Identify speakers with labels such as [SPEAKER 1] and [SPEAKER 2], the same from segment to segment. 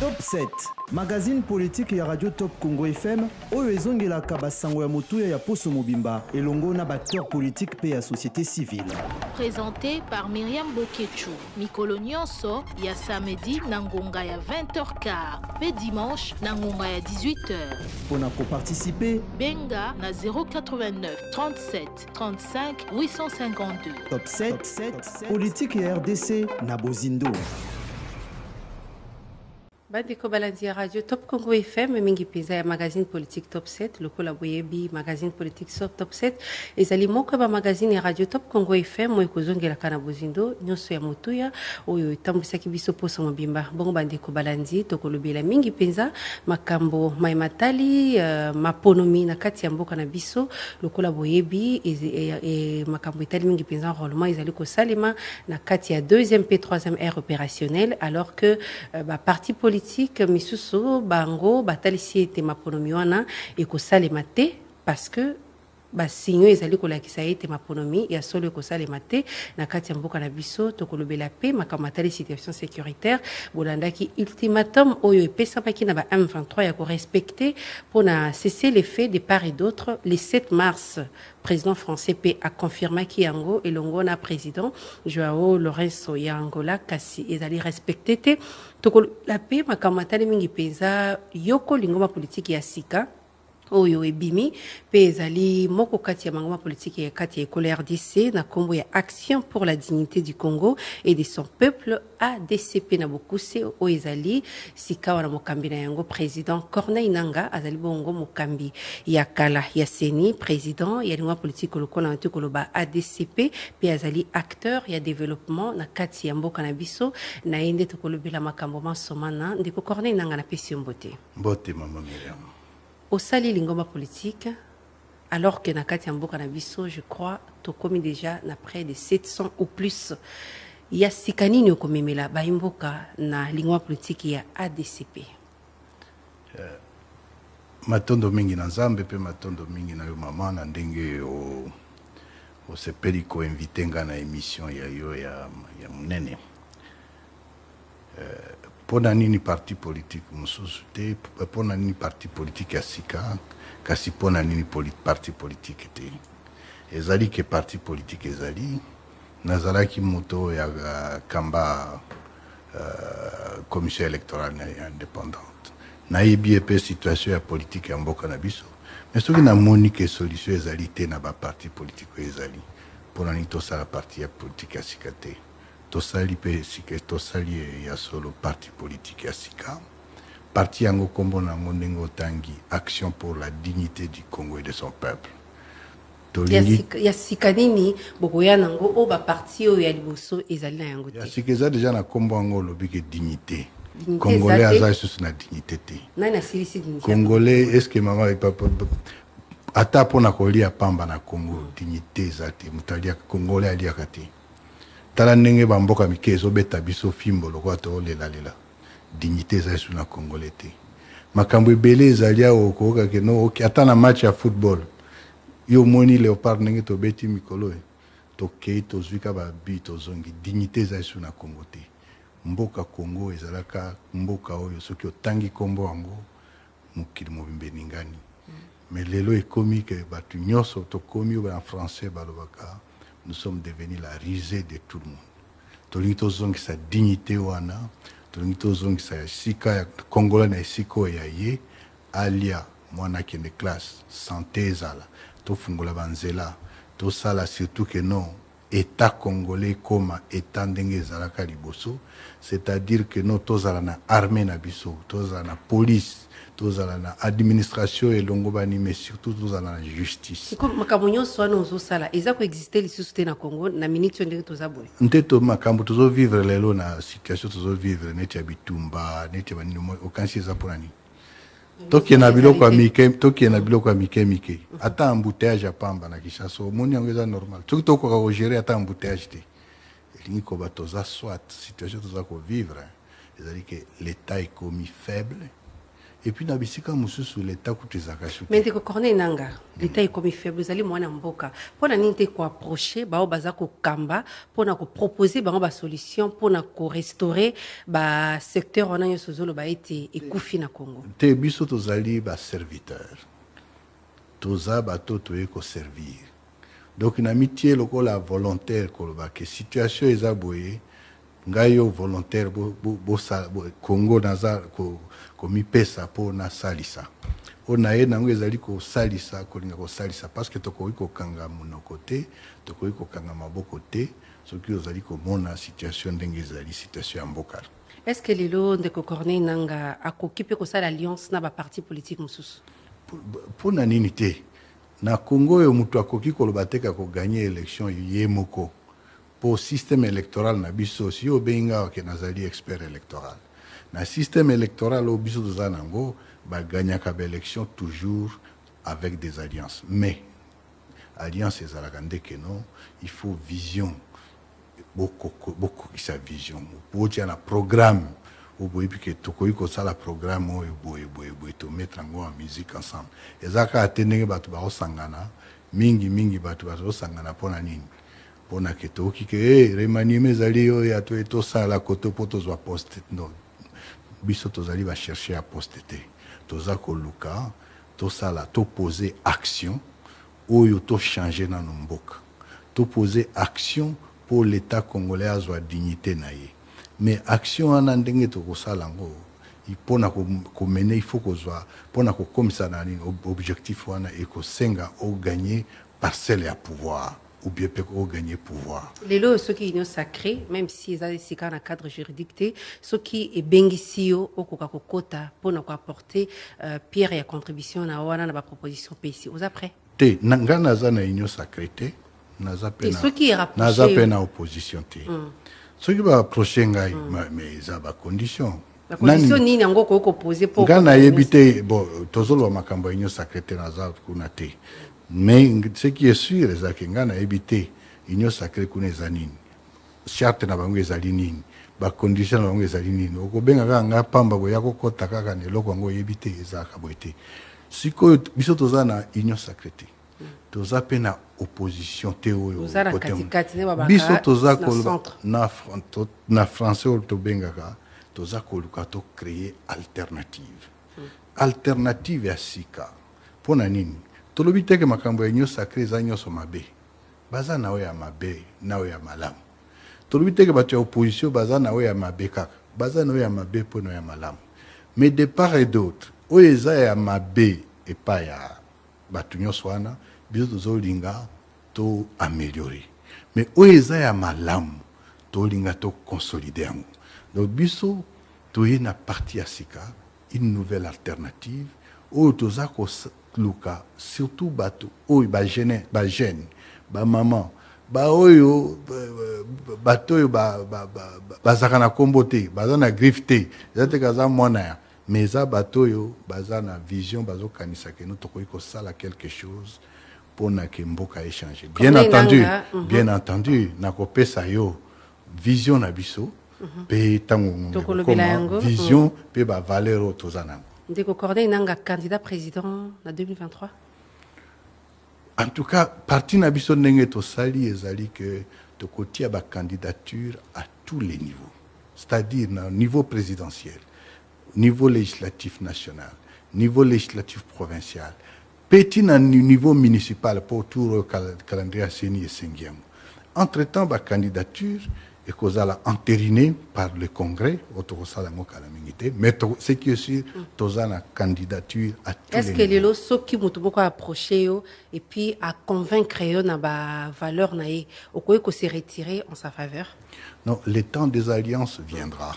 [SPEAKER 1] top 7 magazine politique ya radio top congo fm oyo ezongelaka basango ya motuya ya poso mobimba elongo na baacteur politique mpe ya société civile.
[SPEAKER 2] Présenté par Myriam Bokechu mikolo nyonso ya samedi na ngonga ya 20h15 mpe dimanche na ngonga ya 18h
[SPEAKER 1] mpo na koparticipe
[SPEAKER 2] benga na 089 37 35 852
[SPEAKER 1] top 7 politike ya rdc na bozindo
[SPEAKER 3] bandeko balandi ya radio top congo fm mingi mpenza ya magazine politique top 7 lokola boyebi magazine politique top 7 ezali moko ya bamagazine ya radio top congo fm oyo ekozongelaka na bozindo nyonso ya motuya oyo etambwisaki biso poso mobimba. Bongo bandeko balandi tokolobela mingi mpenza makambo mai matali uh, maponomi na kati ya mboka na biso lokola boyebi e, e, makambo etali mingi mpenza enrôlement ezali kosalema na kati ya deuxième mpe troisième aire opérationnelle alors que uh, baparti politique politique misusu bango batalisi ete maponomi wana ekosalema te parce que basinyo ezali kolakisa ete maponomi ya solo ekosalema te na kati ya mboka na biso tokolobela mpe makambo atali situation sécuritaire bolandaki ultimatum oyo epesamaki na ba m23 ya korespecte mpona cesser les faits de part et d'autre le 7 mars. Président français mpe akonfirmaki yango elongo na président joao lorenzo ya angola kasi ezali respecte te tokolape makambo atali mingi mpenza. Yokolingo mapolitiki ya sika. Oyo ebimi mpe ezali moko kati ya mangoma politike kati ya ekolo rdc na nkombo ya action pour la dignité du congo et de son peuple adcp na bokuse oyo ezali sika wana mokambi na yango président corneille nanga azali bongo mokambi ya kala ya seni président ya lingwa politike lokola na koloba adcp mpe azali acteur ya développement na kati ya mboka na biso na ye nde tokolobela makambo masomana ndeko corneille nanga napesi yo mbote.
[SPEAKER 4] Mbote mama miriam
[SPEAKER 3] osali lingomba politique alors que na kati mboka na biso je crois tokomi déjà na près de 700 ou plus. Ya sika nini okomemela bayimboka na lingomba politique ya adcp
[SPEAKER 4] uh, matondo mingi na nzambe mpe matondo mingi na yo mama na ndenge osepeli koinvite nga na émission ya yo ya, ya monene. Uh, mpo na nini parti politike mosusu te? Mpo na nini parti politike ya sika? Kasi mpo na nini parti politike te? Ezali ke parti politike ezali nazalaki moto ya uh, kamba uh, commission électorale indépendante. Nayebi epe situation ya politike ya mboka na biso. Mais soki namoni ke solution ezali te na baparti politike oyo ezali mpo na nini tosala parti ya politike ya sika te tosali mpe sika tosali ya solo parti politique ya sika. Parti yango nkombo na yango ndenge otangi action pour la dignité du congo et de son peuple.
[SPEAKER 3] Ya sika nini? Bokoya nango oyo baparti oyo ya liboso ezali na yango te.
[SPEAKER 4] Ya sika eza deja na nkombo yango olobi ke dignité. Congolais aza lisusu na dignité te.
[SPEAKER 3] Nani asilisi
[SPEAKER 4] congolais est ce que mama ata mpona kolia pamba na congo dignité eza te. Moto aliaka congolais aliaka te tala ndenge bamboka mike ezobeta biso fimbo lokola toolelalela dignité eza esu na congolais te. Makambo ebele ezali awa okokake no ata na match ya football. Yo omoni léopard ndenge tobeti mikolo e tokei tozwika babi tozongi. Dignité eza esu na congo te. Mboka congo ezalaka mboka oyo soki otangi nkombo yango mokili mobimba eningani me lelo ekomi ke bato nyonso tokomi oyo na français balobaka nous sommes devenus la risée de tout le monde. Tolingi tozongisa dignité wana tolingi tozongisa esika ya kongola na esika oyo ya ye alia classe santé banzela tosala surtout ke non état congolais ekóma état ndenge ezalaka liboso c'est-à-dire que no tozala na armée na biso police tozala na administration elongo bani mais surtout tozala na justice.
[SPEAKER 3] Makambo nyonso wana ozosala eza koexiste lisusu te na congo na minute oyo ndenge toza boye?
[SPEAKER 4] Nte to makambo tozovivre lelo na situation tozovivre neti ya bitumba neti ya banini okanisi eza mpona nini? Tokende na biloko ya mike tokende na biloko ya mike mike. Ata embouteillage ya pamba na kinshasa omoni yango eza normal. Soki tokoka kogere ata embouteillage te elingi koba toza soit situation toza kovivre ezali ke l'état ekomi faible et puis na bisika mosusu leta kutu ezalaka su
[SPEAKER 3] me ndeko corneille nanga leta ekomi faible ozali mwana mboka. Mpo na nini te koapproche bango baza kokamba mpo na kopropose bango basolution mpo na korestaure basecteur wana nyonso ozoloba ete ekufi na congo.
[SPEAKER 4] Te biso tozali baserviteur toza bato toye koservir donc na mitie lokola volontaire koloba ke situation eza boye ngai yo volontaire congo naza ko- komipesa mpo nasalisa. Oyo na ye nango ezali kosalisa kolinga kosalisa parce que tokoki kokanga monoko te tokoki kokanga maboko te soki ozali komona situation ndenge ezali situation ya mboka.
[SPEAKER 3] Est ce que lelo ndeko corneille nanga akoki mpe kosala alliance na baparti politique mosusu?
[SPEAKER 4] Mpo na nini te? Na congo oyo moto akoki koloba te ka koganye élection ye moko mpo système électoral na biso si nga oke nazali expert électoral na système électoral oyo biso toza nango baganyaka baélection toujours avec des alliances. Mais alliance ezalaka ndeke no il faut vision. Bokokisa vision. Botia na programme. Oyo boyebi ke tokoki kosala programme oyo boye boye boye tomettre yango en musique ensemble. Eza kaka te ndenge bato bakosangana mingi mingi bato bazosangana mpona nini? Mpona ke tokoki ke e remanieme ezali oyo ya to tosala koto mpo tozwa poste no biso tozali bacherche ya poste te toza koluka tosala topose action oyo tochange nano mboka topose action mpo l'état congolais azwa dignité na ye mais action wana ndenge tokosala yango mpona komene faut kozwa mpona kokomisa na nini ob- objectif wana ekosenga oganye parcelle ya pouvoir ou bien mpe oganye pouvoir.
[SPEAKER 3] Lelo oyo soki union sacré même si eza esika na cadre juridique te soki ebengisi yo okoka kokota mpona koapporte uh, pierre contribution na wana na baproposition pesi oza prêt
[SPEAKER 4] te na- nga naza na union sacré te naza
[SPEAKER 3] Te,
[SPEAKER 4] mpe na-
[SPEAKER 3] soki erapproche
[SPEAKER 4] naza
[SPEAKER 3] yo-
[SPEAKER 4] mpe na opposition te soki baapproche ngai ma- mais eza bacondition
[SPEAKER 3] bacondition nini yango okoki kopose mpo
[SPEAKER 4] nga nayebi te bon tozoloba makambo ya union sacré te naza kuna te qui est sûr ezalaki nga nayebi te union sacré kuna eza nini charte na bango ezali nini bacondition na bango ezali nini okobenga kaka nga pamba boya kokɔta kaka na eloko yango oyebi te ezalaka boye te sikoyo biso toza na union sacré te toza mpe na opposition te oyo biso toza
[SPEAKER 3] na
[SPEAKER 4] français oyo tobengaka toza koluka tocréer alternative. Alternative ya sika. Mpo na nini tolobi teke makambo ya union sacré eza nyonso mabe. Baza na oyo ya mabe na oyo ya malamu. Tolobi teke bato ya opposition baza na oyo ya mabe kaka. Baza na oyo ya mabe mpo na oyo ya malamu. Mais de part et d'autre oyo eza ya mabe epai ya bato nyonso wana biso tozolinga to ameliore mais oyo eza ya malamu tolinga toconsolide yango. Donc biso toye na parti ya sika une nouvelle alternative oyo toza koluka surtout bato oyo bagene bagene bamama baoyo ba- ba- bato oyo ba- ba- ba- ba- bazalaka na nkombo te baza na griffe te. Eza te kaza mwana ya. Mais eza bato oyo baza na vision bazokanisa keno tokoki kosala quelque chose mpona ke mboka echange bien
[SPEAKER 3] Corneille
[SPEAKER 4] entendu
[SPEAKER 3] Nangaa, mhm.
[SPEAKER 4] bien entendu nakopesa yo vision na biso. Mpe ntango
[SPEAKER 3] Tokolobela yango,
[SPEAKER 4] vision mpe bavaleur oyo toza nango
[SPEAKER 3] ndeko corneille nanga candidat président na 2023
[SPEAKER 4] en tout cas parti na biso ndenge tosali ezali ke tokotia bacandidature à tous les niveaux. C'est-à-dire na niveau présidentiel niveau législatif national niveau législatif provincial mpe ti na ni- niveau municipal mpo tour calendrier aseni esengi yango entre temps bacandidature ekozala entériné par le congrès oyo tokosala yango kala mingi te mais qui est sûr toza na candidature à tous
[SPEAKER 3] est ce
[SPEAKER 4] les
[SPEAKER 3] que lelo soki moto moko approche yo et puis aconvaincre yo na bavaleur na ye okoki kose retirer en sa faveur?
[SPEAKER 4] Non, le temps des alliances viendra.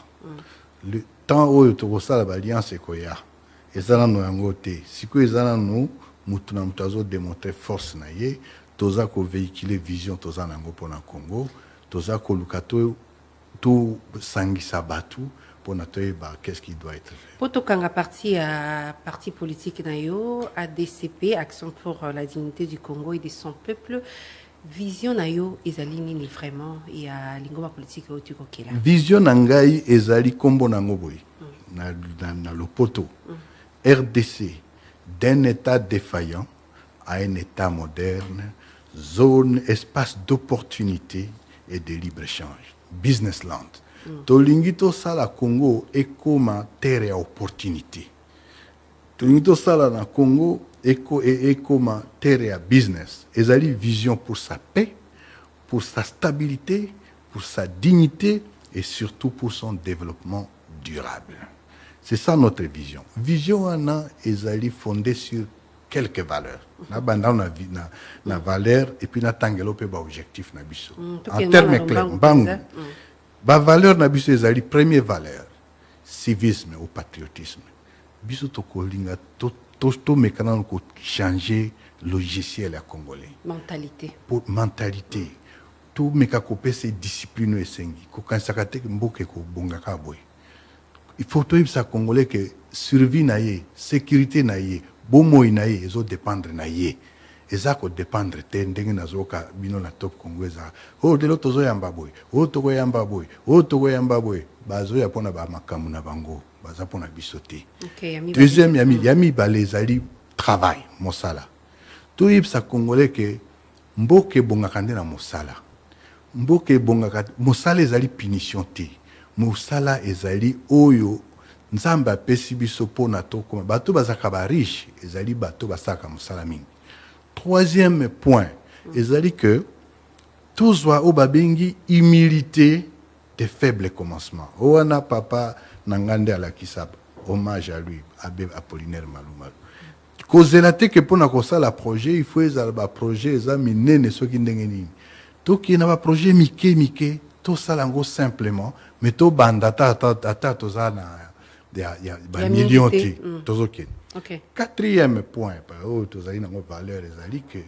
[SPEAKER 4] Le temps oyo tokosala baalliance ekoya eza nano yango te sikoyo eza nano motu na moto azodemontre force na ye toza kovéhicule vision toza nango mpona congo toza koluka to- tosangisa bato mpona toyeba qu'est-ce qui doit être fait.
[SPEAKER 3] Mpo tokanga parti ya parti politique na yo adcp action pour la dignité du congo et de son peuple. Vision na yo ezali nini vraiment? Ya lingoma politique oyo tikokela
[SPEAKER 4] vision na ngai ezali nkombo nango boye na, na, na lopoto. RDC d'un État défaillant à un État moderne, zone, espace d'opportunité et de libre-échange, business land. tolingi tosala congo ekóma terre ya opportunité. Tolingi tosala na congo eko, e- ekóma terre ya business. Ezali vision pour sa paix pour sa stabilité pour sa dignité et surtout pour son développement durable. C'est ça notre vision. Vision wana ezali fondée sur quelques valeurs. Nabanda na, vi- na, na valeur et puis natangela mpe baobjectif na biso. En
[SPEAKER 3] tokende
[SPEAKER 4] terme clair mbangu.
[SPEAKER 3] Mm.
[SPEAKER 4] bavaleur na biso ezali premier valeur civisme ou patriotisme. Biso tokolinga to- to- tomeka nano kochange logiciel ya congolais.
[SPEAKER 3] Mentalité.
[SPEAKER 4] Po mentalité. Tomeka kopesa discipline esengi. Kokanisaka te mboka ekobongaka boye. Il faut toyebisa congolais ke survie na ye sécurité na ye bomoi na ye ezodépendre na ye. Eza kodépendre te ndenge nazoyoka bino na top congo ezaka oyo lelo tozoyamba boye. Oyo tokoyamba boye. Oyo tokoyamba boye. Bazoya mpona bamakambo na bango. Baza mpona biso te.
[SPEAKER 3] Ya mibale.
[SPEAKER 4] deuxième ya mi- ya mibale ezali travail mosala. Toyebisa congolais ke mboka ebongaka nde na mosala. Mboka ebongaka mosala ezali punition te. Mosala ezali oyo nzambe apesi biso mpona tokoma bato bazalaka bariche ezali bato basalaka mosala mingi. Troisième point ezali que tozwa oyo babengi humilité de faible commencement o wana papa na ngai alakisa hommage à lui abe apollinaire malumalu kozela te ke mpona kosala projet il faut ezala baprojet eza minene soki ndenge nini. Tokende baprojet mike mike tosala yango simplement mais tobanda ata ata- ata toza na ya, ya bamillion
[SPEAKER 3] te, mm.
[SPEAKER 4] tozokende
[SPEAKER 3] ok.
[SPEAKER 4] Quatrième point oyo tozali nango valeur ezali ke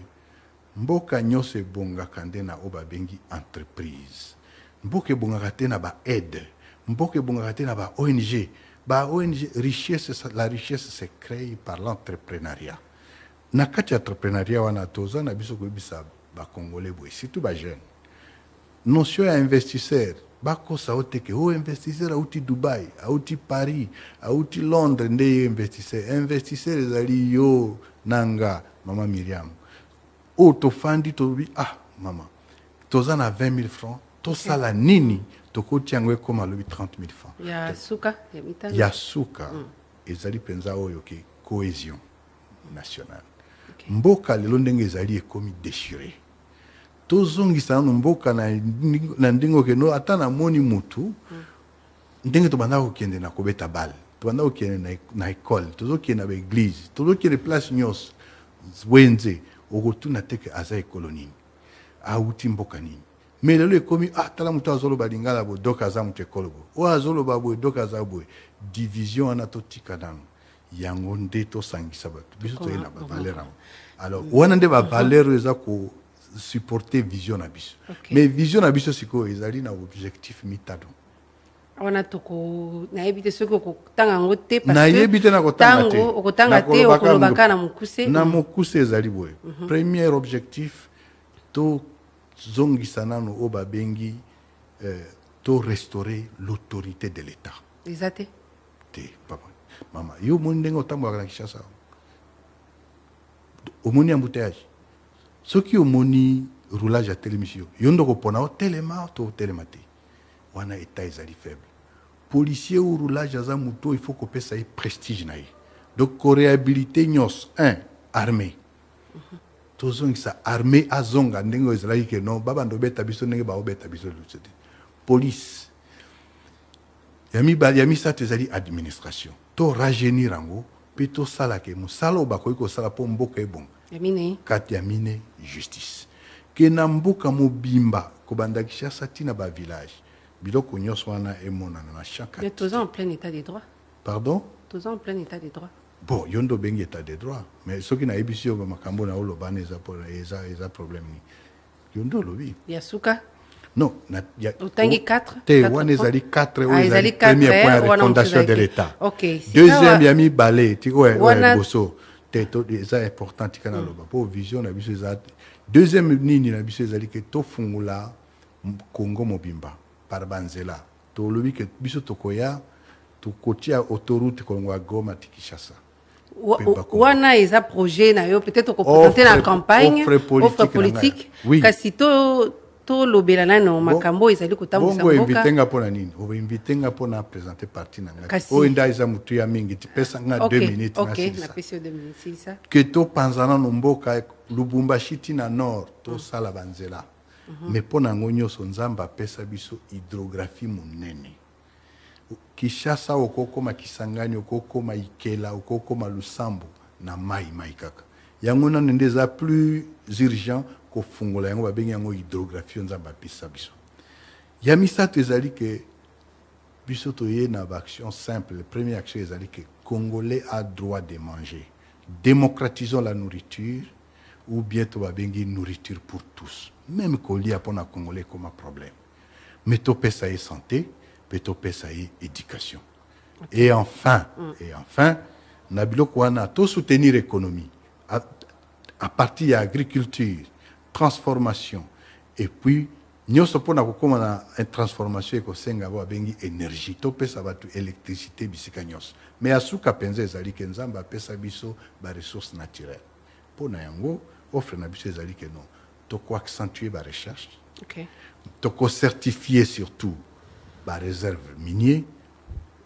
[SPEAKER 4] mboka nyonso ebongaka nde na oyo babengi entreprise. Mboka ebongaka te na baaide mboka ebongaka te na ba ong ba ong richesse la richesse se crée par l'entrepreneuriat. Na kati ya entrepreneuriat wana toza na biso koyebisa bacongolais boye surtout bajeune notion ya investisseur bakosa o teke o investisseur auti dubai auti paris auti londres nde ye investisseur. Investisseur ezali yo nanga mama miriam oyo tofandi tolobi ah mama toza na 20 000 francs tosala nini? Tokoti yango ekóma alobi 30 000 francs.
[SPEAKER 3] Ya suka ya
[SPEAKER 4] suka ezali mpenza oyo ke cohésion nationale. Mboka lelo ndenge ezali ekomi déchiré tozongisa nano mboka na ndenge okendo ata namoni mutu ndenge tobanda kokende na kobeta bale tobanda kokende na, ekole tozokende na baeglize tozokende place nyonso. Wenze okotuna teke aza ekolo nini? Awuti mboka nini? Me lelo ekomi ah tala moto azoloba lingala boye dok aza moto ekolo boye. Oyo azoloba boye dok aza boye. Division wana totika nano yango nde tosangisa bato. Biso toye na bavaler yango alors wana nde bavaler oyo eza kosupporte vision na biso mais vision na biso sikoyo ezali na objectif mitano
[SPEAKER 3] wana toko nayebi te soki okotanga yango te parce que
[SPEAKER 4] nayebi te na kotanga te.
[SPEAKER 3] ntango okotanga te okolobaka na mokuse.
[SPEAKER 4] na mokuse. Ezali boye. Premier objectif tozongisa nano oyo babengi eh, to restaurer l'autorité de l'état.
[SPEAKER 3] Eza te?
[SPEAKER 4] Te papa mama. Yo omoni ndenge otambolaka na kinshasa omoni embouteillage soki omoni roulage ya telemisi yo yo nde okopona otelema to otelema te. Wana etat ezali faible. Policier ou roulage aza motu oyo il faut kopesa ye prestige na ye. Donc koréhabilité nyonso. Un armée. Tozongisa armée azonga ndenge oyo ezalaki ke non babanda obeta biso ndenge baobeta biso te. Police. Ya misato ezali administration. To rajeunir yango mpe tosalaka mosala oyo bakoki kosala mpo mboka
[SPEAKER 3] ya minei
[SPEAKER 4] kati ya mine justice. Ke na mboka mobimba kobanda kishasa ntina bavillage biloko nyonso wana emonana na chaque
[SPEAKER 3] mais toza en plein état de droit.
[SPEAKER 4] Pardon?
[SPEAKER 3] Toza en plein état de droit.
[SPEAKER 4] Bon yo nde obengi état de droit. Mais soki nayebisi yo bamakambo na oloba wana eza eza problème nini yo nde olobi
[SPEAKER 3] ya suka
[SPEAKER 4] non na, ya,
[SPEAKER 3] otangi 4
[SPEAKER 4] te wana ezali 4 oyo
[SPEAKER 3] Ah,
[SPEAKER 4] ezali premier
[SPEAKER 3] quatre,
[SPEAKER 4] point ya refondation de l'état.
[SPEAKER 3] Ok, sika
[SPEAKER 4] deuxième ya mibale tiki oyo oyo
[SPEAKER 3] Wana-
[SPEAKER 4] ya liboso te to- eza important tika naloba mpo vision na biso eza deuxième nini na biso ezali ke tofungola m- congo mobimba par banzela. Tolobi ke biso tokoya tokotia autoroute kolongola goma ti kinshasa
[SPEAKER 3] Wa-
[SPEAKER 4] mpe bakongole.
[SPEAKER 3] wana eza projet na yo peut-être okopresente na campagne
[SPEAKER 4] offre politique
[SPEAKER 3] kasi to tolobela nano makambo ezali kotambwisa
[SPEAKER 4] bongo
[SPEAKER 3] mboka?
[SPEAKER 4] invite nga mpo na nini? Oinvite nga mpo na présente parti na ngai. Oyo nda eza motu ya mingi tipesa nga
[SPEAKER 3] Ok,
[SPEAKER 4] 2 minutes
[SPEAKER 3] ok
[SPEAKER 4] nasilisa
[SPEAKER 3] napesi yo 2 minutes silisa
[SPEAKER 4] ke topanzana no mboka lubumbashi ntina nord tosala banzela me mpo na yango nyonso nzambe apesa biso hydrographie monene. Kishasa okokoma kisangani okokoma ikela okokoma lusambo na mai mai kaka yango nano nde eza plus urgent kofungola yango babengi yango hydrographie oyo nzambe apesa biso. Ya misato ezali ke biso toye na baaction simple. Première action ezali ke congolais a droit de manger. Démocratisons la nourriture ou bien to babengi nourriture pour tous. Même kolia mpona congolais ekoma problème. Mais topesa ye santé mpe topesa ye éducation. Et enfin et enfin na biloko wana tosoutenir économie à, à partir ya agriculture transformation et puis nyonso mpona kokóma na transformation ekosenga bo babengi énergie. Topesa bato électricité bisika nyonso mais asuka mpenza ezali ke nzambe apesa biso baressource naturelle mpo na yango offre na biso ezali ke non. Tokoaccentue barecherche
[SPEAKER 3] ok.
[SPEAKER 4] Tokocertifie surtout bareserve minier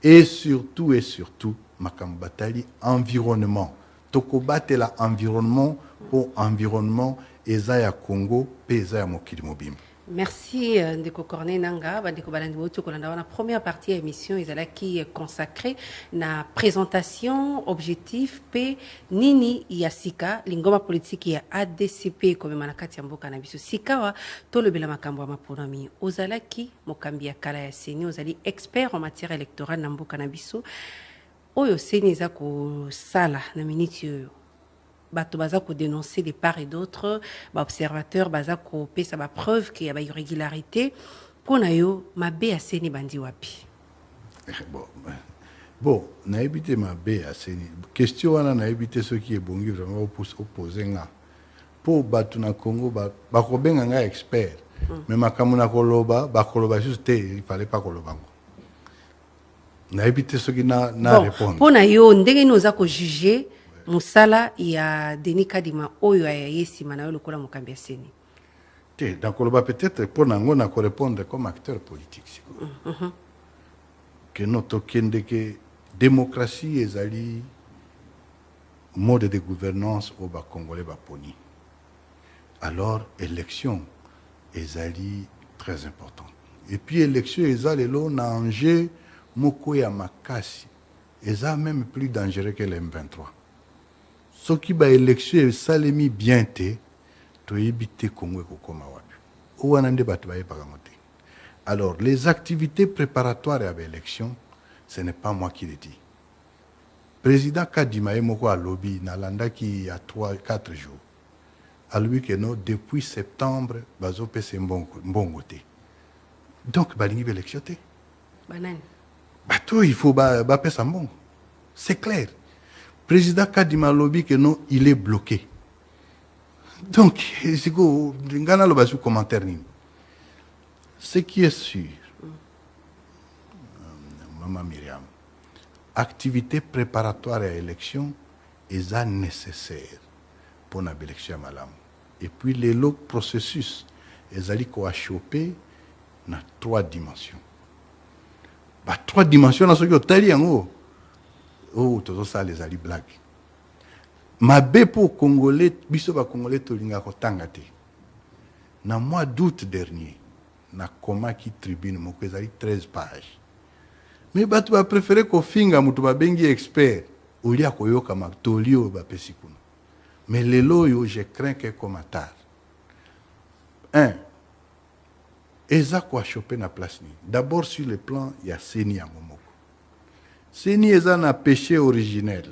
[SPEAKER 4] et surtout et surtout makambo batali environnement tokobatela environnement mpo environnement eza ya congo mpe eza ya mokili mobimba.
[SPEAKER 3] Merci euh, ndeko corneille nanga. Bandeko balandi bauti kolanda wana. Première partie ya émission ezalaki consacré na présentation objectif mpe nini ya sika lingoma politike ya adcp ekomema na kati ya mboka na biso. Sikawa tolobela makambo ya maponami. Ozalaki mokambi ya kala ya seni ozali expert en matière électorale na mboka na oyo seni eza kosala na miniti oyo. Bato baza kodénoncer de part et d'autre. Baobservateur baza kopesa bapreuve ke ya bairrégularité mpo na yo mabe ya seni bandi wapi?
[SPEAKER 4] Bon, eh, bon nayebi te mabe aseni question wana nayebi te soki ebongi vraiment opos- opose nga. Mpo bato na congo ba- bakobenga nga expert. Me makambo na koloba bakoloba lisusu te ifale pa koloba ngo nayebi te soki na, na
[SPEAKER 3] yo ndenge nini oza kojuge mosala ya denis kadima oyo ayaye nsima na yo lokola mokambi ya seni.
[SPEAKER 4] Te nakoloba peut-être mpo na yango nakorépondre comme acteur politique sikoyo keno tokende ke démocratie ezali mode de gouvernance oyo bacongolais baponi alors élection ezali très important et puis élection eza lelo na enjeu moko ya makasi eza même plus dangereux que le m23. Soki baélection esalemi bien te toyebi te kongo ekokóma wapi. O wana nde bato te. Alors les activités préparatoires ya baélection ce n'est pas moi qui le dis. Président kadima ye moko alobi nalandaki ya 3 4 jours. Alobi ke no depuis septembre bazopesa mbongo te. Donc balingi baélection te?
[SPEAKER 3] Banani
[SPEAKER 4] bato il faut ba- bapesa mbongo c'est clair. Président kadima alobi ke non il est bloqué. Donc siko nga naloba su commentaire ce qui est sûr euh, mama miriam activité préparatoire ya élection eza nécessaire mpona baélection ya malamu et puis lelo processus ezali koachope na trois dimensions ba trois dimensions na soki otali yango. Oyo tozosala ezali blague. Mabe mpo congolais biso bacongolais tolingaka kotanga te. Na mois d'août dernier nakomaki tribune moko ezali 13 page me bato bapréféré kofinga moto babengi expert olia koyokama toli oyo bapesi kuna. Me lelo oyo je crains ke ekoma tard. Un eza koachope na place nini? D'abord sur le plan ya seni yango moko seni eza na péché originel.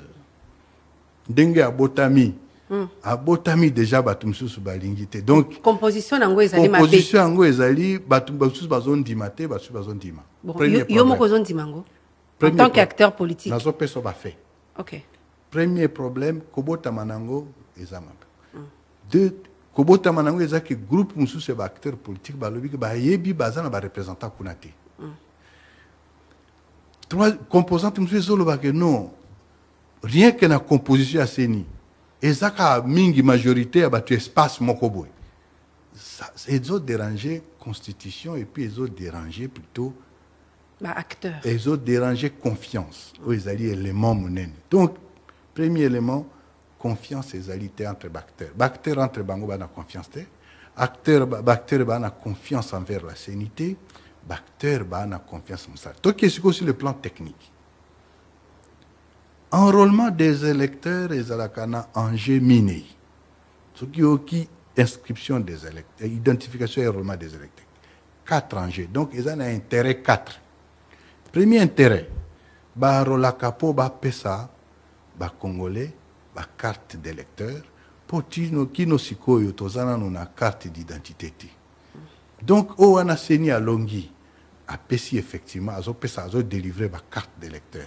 [SPEAKER 4] Ndenge abotami abotami déjà bato mosusu balingi te. Donc
[SPEAKER 3] composition nango ezali
[SPEAKER 4] composition yango ezali bato basusu bazondima te basusu bazondima.
[SPEAKER 3] Bon, yo, moko ozondima yango? En tant qu'acteur politique.
[SPEAKER 4] Nazopesa bafe.
[SPEAKER 3] Ok.
[SPEAKER 4] Premier problème kobotama nango eza mabe. Deux kobotama nango eza ke groupe mosusu ya baacteur politique balobi ke bayebi baza na bareprésentant kuna te trois composante mosusu ezoloba ke non rien que na composition ya seni eza kaka mingi majorité ya bato espace moko boye. Ezodérange constitution et puis ezodérange plutôt
[SPEAKER 3] Bah, acteur.
[SPEAKER 4] ezodérange confiance. Oyo ezali élément monene. Donc premier élément confiance ezali te entre baacteur baacteur entre bango bana confiance te. Acteur ba- baacteur bana confiance envers la seni te baacteur bana confiance mosala toki sikoyo sur le plan technique enrôlement des électeurs ezalaka na enjeu minei soki oyoki inscription des électeurs identification et enrôlement des électeurs. Quatre enjeux. Donc eza na intérêt quatre. Premier intérêt barolaka mpo bapesa bacongolais bacarte d'électeur mpo tino kino sikoyo toza nano na carte d'identité te. Donc oyo wana seni alongi apesi effectivement azopesa azodélivre bacarte d'électeur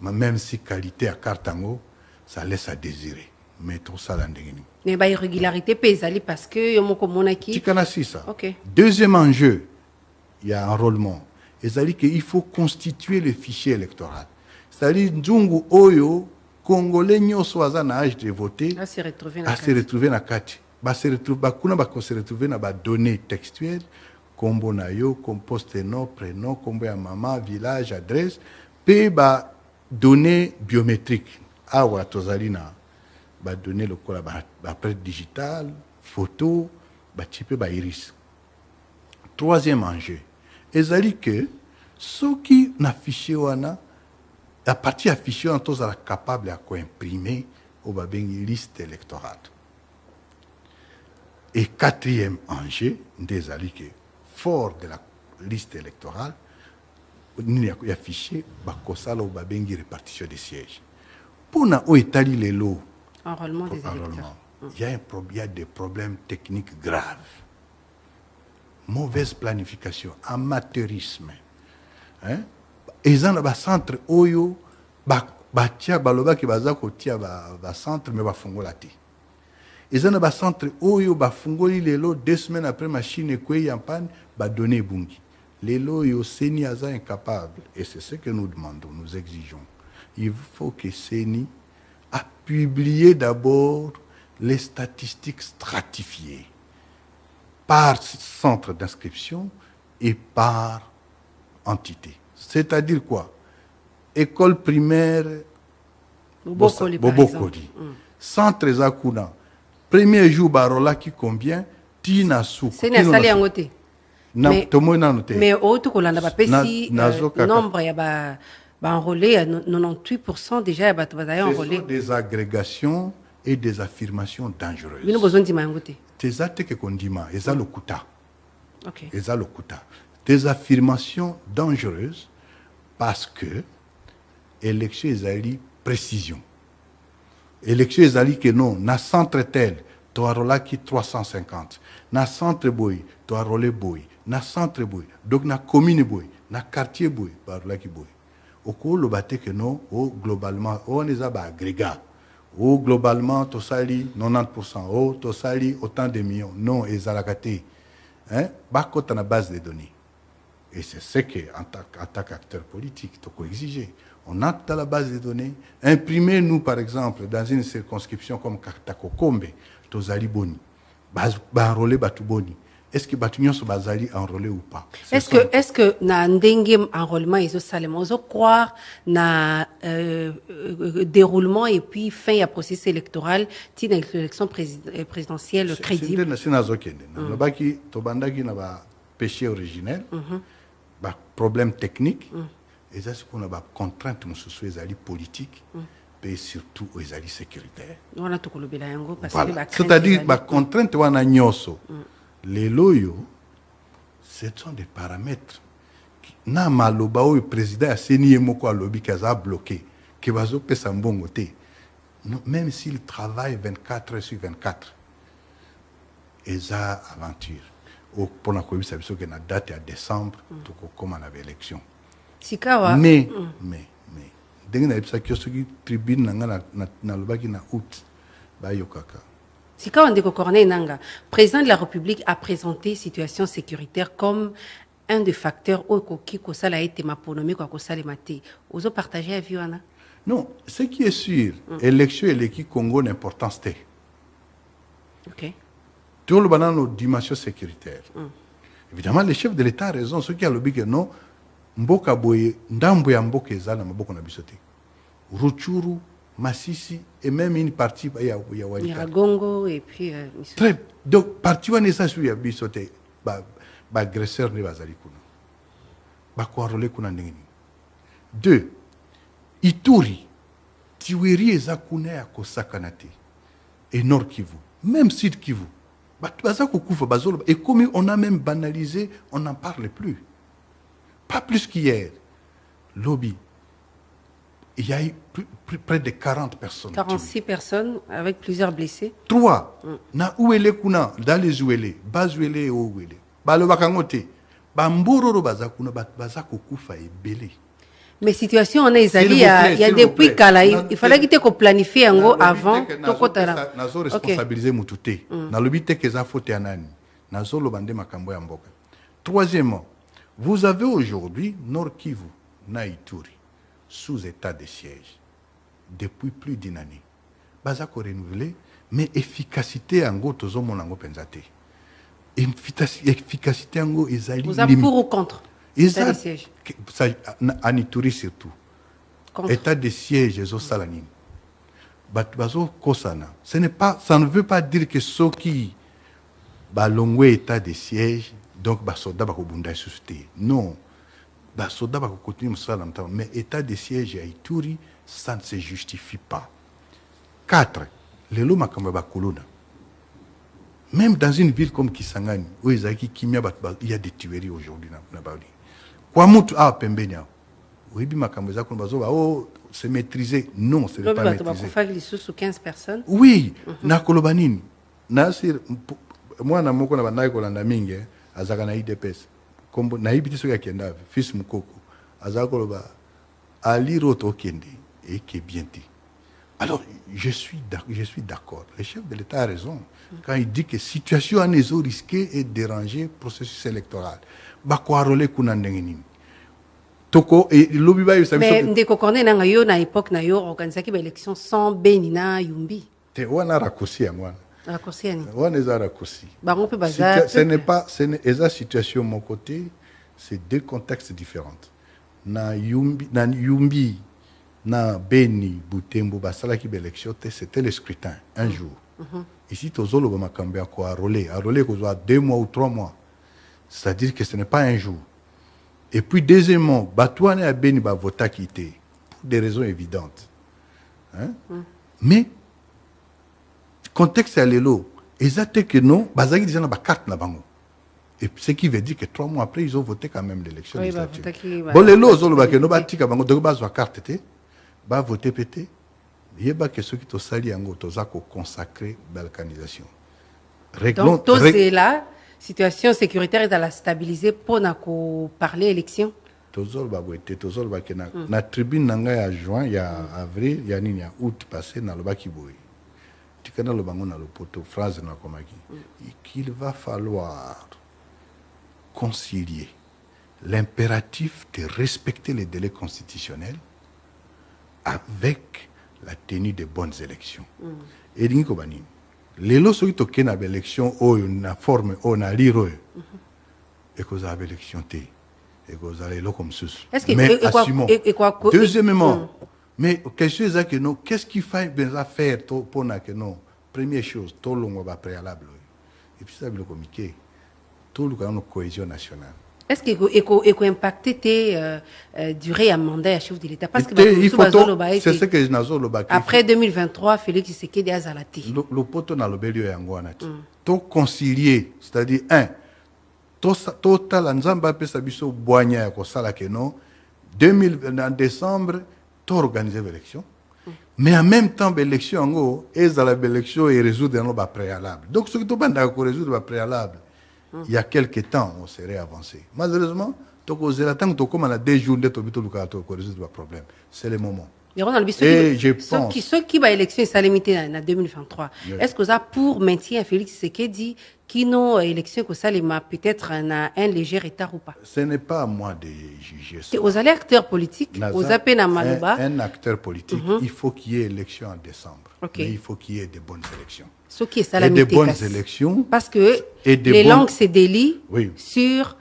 [SPEAKER 4] ma même si qualité ya carte yango ça laisse à désirer. Mais tosala ndenge nini.
[SPEAKER 3] Mais bah, irrégularité pe ezali parce que yo moko monaki.
[SPEAKER 4] tikana sisa
[SPEAKER 3] Ok.
[SPEAKER 4] deuxième enjeu il y a enrôlement. Ezali que il faut constituer le fichier électoral. C'est-à-dire nzungu oyo congolais nyonso aza na âge de voter
[SPEAKER 3] retrouvé na kati.
[SPEAKER 4] bakuna bakose retrouve na badonnées textuelles nkombo na yo poste nom prénom nkombo ya mama village adresse mpe badonnées biométrique awa tozali na badonnées lokola baprête digital photo batie mpe bairis troisième enjeu ezali que soki na fichier wana à partir ya fichier wana tozala capable ya koimprime oyo babengi liste électorale. Et quatrième enjeu nde ezali ke fort de la liste électorale nini ya- fichier bakosala oyo babengi répartition des sièges. Mpona oyo etali lelo
[SPEAKER 3] Enrôlement des électeurs.
[SPEAKER 4] enrôlement il y a, un pro- il y a des problèmes techniques graves. Mauvaise planification amateurisme hein? Eza na bacentre oyo ba- batia balobaki baza kotia ba- bacentre me bafungola te. Eza na bacentre oyo bafungoli lelo deux semaines après machine ekwei ya mpane badonne ebungi. Lelo oyo seni aza incapable et c'est ce que nous demandons nous exigeons. Il faut que seni a publié d'abord les statistiques stratifiées par centre d'inscription et par entité. C'est-à-dire quoi? École primaire
[SPEAKER 3] Bobokoli,
[SPEAKER 4] Bobokoli. Centre eza kuna. Premier jour barolaki combien? Tina
[SPEAKER 3] seni asali yango te
[SPEAKER 4] Na
[SPEAKER 3] Mais- mais outi kolanda bapesi
[SPEAKER 4] Na- nazo
[SPEAKER 3] euh, nombre ya ba- baenrôlé ya no- 98 déjà ya bato bazali
[SPEAKER 4] Ce
[SPEAKER 3] enrôlé.
[SPEAKER 4] sont des agrégations et des affirmations dangereuses.
[SPEAKER 3] bozondima yango te
[SPEAKER 4] Eza te ke kondima, eza lokuta.
[SPEAKER 3] ok.
[SPEAKER 4] Eza lokuta. Des affirmations dangereuses parce que élection ezali précision. Élection ezali ke non na centre tel toarolaki 350 na centre boye toarole boye na centre boye donc na commune boye na quartier boye barolaki boye okoloba te ke non o globalement o wana eza baagrégat o globalement tosali 90% o tosali autant de millions. Non ezalaka te hein? bakota na base de données et c'est ce que, en tant, qu'acteur politique, peux exiger. On entre dans la base de données. Imprimez-nous, par exemple, dans une circonscription comme Katakokombe, Tozali Boni, Barolé Batuboni. Est-ce que Batu nyonso bazali enrôlé ou pas?
[SPEAKER 3] Est-ce que est-ce que na ndenge enrôlement ezosalema ozocroire na euh, euh, déroulement et puis fin ya processus électoral ntina élection prési- euh, présidentielle crédible
[SPEAKER 4] c'est nde nasi nazokende nalobaki tobandaki na bapéché originel baproblème technique. Eza sikoyo na bacontrainte mosusu ezali politique mpe surtout oyo ezali sécuritaire
[SPEAKER 3] wana tokolobela yango que ba
[SPEAKER 4] c'est-à-dire bacontrainte wana nyonso lelo oyo ce sont des paramètres na maloba oyo président aseni ye moko alobi ke aza bloqué ke bazopesa mbongo te. Même s'il travaille 24 heures sur 24 eza aventure mpona koyebisa biso ke na date ya décembre tokokóma na baélection
[SPEAKER 3] sikawa.
[SPEAKER 4] Mais mais mais ndenge nayebisaki yo soki tribune na na- nalobaki na août bayokaka.
[SPEAKER 3] Sikawa ndeko corneille nanga président de la république a présenté situation sécuritaire comme un des facteurs oyo ekoki kosala ete maponomi kwa kosalema te. Ozopartage avi wana?
[SPEAKER 4] Non ce qui est sûr élection eleki congo na importance te
[SPEAKER 3] ok
[SPEAKER 4] toloba nano dimension sécuritaire évidemment le chef de l'état a raison. Soki alobi ke non mboka boye ndambo ya mboka na maboko na biso te. Ruchuru masisi et même une partie ya, ya walikale
[SPEAKER 3] nyiragongo et puis euh,
[SPEAKER 4] très donc parti wana eza su ya biso te ba- baagresseur nde bazali kuna. Bakoarole kuna ndenge nini? Deux ituri tiweri eza kuna ya kosakana te et nord kivu. Même sud kivu bazoloba. Ekomi on a même banalisé on n'en parle plus. Pas plus qu'hier. Lobi il y a eu près de 40 personnes tuées.
[SPEAKER 3] 46 personnes avec plusieurs blessés.
[SPEAKER 4] Trois. Na uele kuna dans les uele bazuele e ouele balobaka yango te bambororo baza kuna bato baza kokufa ebele
[SPEAKER 3] mais situation wana ezali ya depuis kala
[SPEAKER 4] Na-
[SPEAKER 3] il fallait te koplanifie yango avant.
[SPEAKER 4] Nalobi
[SPEAKER 3] tokotala
[SPEAKER 4] nazo- nazo
[SPEAKER 3] Ok.
[SPEAKER 4] responsabiliser mutu te nalobi te ke eza faute ya nani. Nazoloba nde makambo ya mboka. Troisièmement vous avez aujourd'hui nord kivu na ituri sous état de siège depuis plus d'une année. Baza korenouveler mais efficacité yango tozomona yango mpenza te. Efficaci- efficacité yango ezali
[SPEAKER 3] pour ou contre? État
[SPEAKER 4] eza
[SPEAKER 3] de siège.
[SPEAKER 4] ke- sa- na- en ituri surtout.
[SPEAKER 3] Contre.
[SPEAKER 4] État de siège ezosala nini? Bato bazokosana ce n'est pas ça ne veut pas dire que soki balongwe état de siège donc basoda bakobunda lisusu te non. Basoda bakokontinue mosala na motama. Mais état de siège ya ituri ça ne se justifie pas. Quatre lelo makambo ya bakolona. Même dans une ville comme kisangani ezalaki kimia bato ba- il y a des tueries aujourd'hui kwa mutu awa pembeni awa oyebi makambo eza kuna bazoba. O se maîtriser. Non n'est
[SPEAKER 3] lobi
[SPEAKER 4] pas maîtriser.
[SPEAKER 3] lisusu 15 personnes.
[SPEAKER 4] Oui nakoloba nini? Nasir mwana moko na bandaki kolanda mingi eh, azalaka na idps kombo nayebi te soki akenda fils mokoko azalaka koloba alire oyo tokende eke bien te alors je suis je suis d'accord. Le chef de l'état a raison. Quand il dit que situation wana ezorisque et déranger processus électoral bakoarole kuna ndenge nini? Toko e- bayebisa biso
[SPEAKER 3] ndeko corne nanga yo na époque na yo organisaki baélection sans beni na yumbi.
[SPEAKER 4] Te wana raccourci yango wana
[SPEAKER 3] raccourci ya nini?
[SPEAKER 4] Wana eza raccourci
[SPEAKER 3] bango mpe
[SPEAKER 4] Situa-
[SPEAKER 3] baza
[SPEAKER 4] ce n'est pas ce n'est eza situation mon côté c'est deux contextes différents. Na yumbi na yumbi na beni butembo basalaki baélection te c'était le scrutin un jour. Ici tozoloba makambo ya koarole arole. Ekozwa deux mois ou trois mois c'est-à-dire que ce n'est pas un jour et puis deuxièmement bato wana ya beni bavotaki te pour des raisons évidentes hein? mais contexte lelo eza te que non déjà na bacarte na bango et ce qui veut dire que trois mois après ils ont voté quand même l'élection
[SPEAKER 3] Oui,
[SPEAKER 4] législative bon ozoloba ke no
[SPEAKER 3] ba-
[SPEAKER 4] batika bango donc bazwa carte te bavote mpe te yeba ke soki tosali yango toza koconsacre balkanisation réglons
[SPEAKER 3] donc tozela situation sécuritaire ezala stabilise mpona koparle élection.
[SPEAKER 4] Tozoloba boye te tozoloba ke na, na tribune na ngai ya juin ya avril ya nini ya août passé nalobaki boye. Tika naloba yango na lopoto phrase nakomaki qu'il va falloir concilier l'impératif de respecter les délais constitutionnels avec la tenue de bonnes élections. Elingi koba nini? Lelo soki tokei na baélection oyo na forme oyo na lire oyo ekozala baélection te. Ekozala eloko mosusu. Mais assumons. deuxièmement mais question eza ke non qu'est ce qu'il faut benza faire mpona ke non première chose tolongwa bapréalable oyo epuis eza biloko mike toluka nano cohésion nationale
[SPEAKER 3] est ce que ekoimpacte te euh, euh, durée ya mandat ya chef de l'état? Parce que
[SPEAKER 4] c'est ce que nazoloba
[SPEAKER 3] après 2023 félix tshisekedi azala te
[SPEAKER 4] Lo- lopoto nalobeli oyo yango wana te toconcilier c'est-à-dire un totala nzambe apesa biso bwanya ya kosala ke non 2000 na décembre toorganize baélection mais en même temps baélection yango ezala baélection erésoudre yango bapréalable donc soki tobandaka korésoudre bapréalable il y a quelque temps on serait avancé. Malheureusement tokozela ntango tokóma na deux jours nde tobi tolukaka tokorésoudre baproblème c'est le moment je
[SPEAKER 3] soki
[SPEAKER 4] pense-
[SPEAKER 3] soki soki baélection esalemi te na na 2023
[SPEAKER 4] Yes.
[SPEAKER 3] est ce que oza pour maintien ya félix tshisekedi kino élection ekosalema peut-être na un léger retard ou pas?
[SPEAKER 4] Ce n'est pas à moi de juger ça.
[SPEAKER 3] ozali acteur politique oza mpe na maloba
[SPEAKER 4] un, un acteur politique, il faut qu'il y ait élection en décembre. Mais il faut qu'il y ait de bonnes élections.
[SPEAKER 3] soki esalami te
[SPEAKER 4] bonnes
[SPEAKER 3] kasi.
[SPEAKER 4] élections.
[SPEAKER 3] parce que les
[SPEAKER 4] bonnes-
[SPEAKER 3] langues se délient
[SPEAKER 4] Oui.
[SPEAKER 3] sur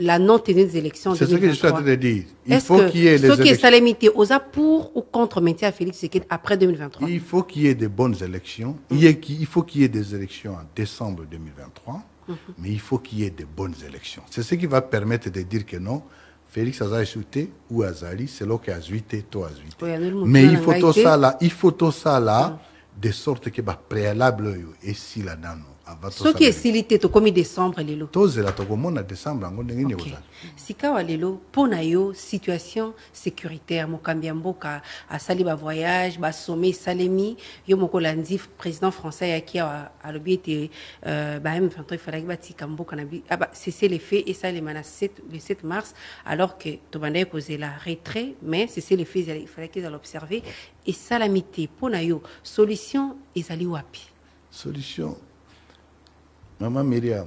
[SPEAKER 3] la non tenue des élections
[SPEAKER 4] C'est ce que je suis en
[SPEAKER 3] 2023
[SPEAKER 4] train de dire. Il faut qu'il y ait les élections.
[SPEAKER 3] esalemi te oza pour ou contre maintien ya félix tshisekedi après 2023
[SPEAKER 4] Il faut qu'il y ait des bonnes élections. Il, faut qu'il y ait des élections en décembre 2023, mais il faut qu'il y ait des bonnes élections. C'est ce qui va permettre de dire que non, Félix Azali Souté ou Azali, c'est là qu'il a zuité, toi a zuité. Mais il faut tout ça là, il faut tout ça là, de sorte que bah, préalable et si avant tout
[SPEAKER 3] soki esili te tokomi décembre lelo
[SPEAKER 4] tozela tokomona décembre yango ndenge nini ekozala
[SPEAKER 3] sikawa lelo mpo na yo situation sécuritaire mokambi ya mboka asali bavoyage basome esalemi. Yo moko olandi président français ayaki awa alobi ete euh, ba m23 efalaki batika mboka na ah, ba- cese le fait esalema na 7 le 7 mars alors que tobandaki kozela retrait mais cese le fait efalaki ezala observe esalami te mpo na yo solution ezali wapi?
[SPEAKER 4] Solution mama miriam.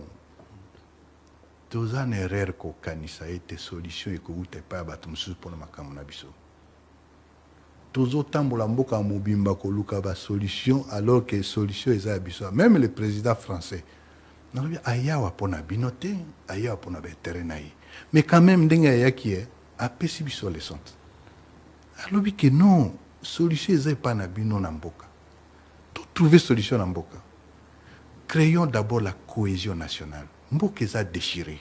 [SPEAKER 4] Toza na erreur kokanisa ete solution ekowuta epai ya bato mosusu mpona makambo na biso. Tozotambola mboka mobimba koluka basolution alors que solution eza ya biso. Même le président français. Nalobi ayawa mpona bino te ayawa mpona baintere na ye. Mais quand même ndenge ayaki ye apesi biso leson alobi ke non solution eza epai na bino na mboka. Trouver solution na mboka créons d'abord la cohésion nationale. Mboka déchiré.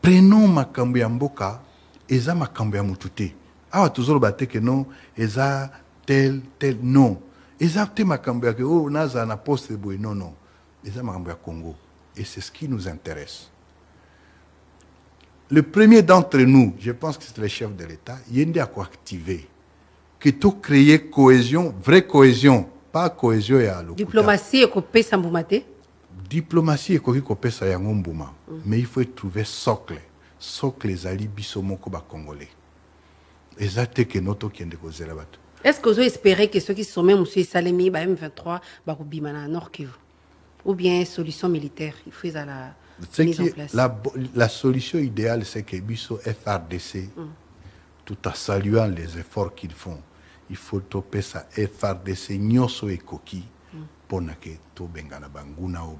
[SPEAKER 4] Prenons makambo ya mboka eza makambo ya motu te. Awa tozoloba te ke non eza tel tel non. Eza te makambo ya ke oyo nazala na poste boye non non. Eza makambo ya congo. Et c'est ce qui nous intéresse. Le premier d'entre nous je pense que c'est le chef de l'état ye nde akoactive que tocréer cohésion vraie cohésion pas cohésion ya lokuta.
[SPEAKER 3] Diplomatie ekopesa mbuma te?
[SPEAKER 4] Diplomatie ekoki kopesa yango mbuma. Mais il faut trouver socle. Socle ezali biso moko bacongolais eza te ke no tokende kozela bato.
[SPEAKER 3] Est ce que ozo espérer ke soki sommet mosusu esalemi ba m23 bakobima na nord kivu? Ou bien solution militaire il faut ezala mise en place.
[SPEAKER 4] la, la solution idéale c'est que biso frdc tout en saluant les efforts qu'ils font il faut topesa frdc nyonso ekoki mpona ke tobengana banguna oyo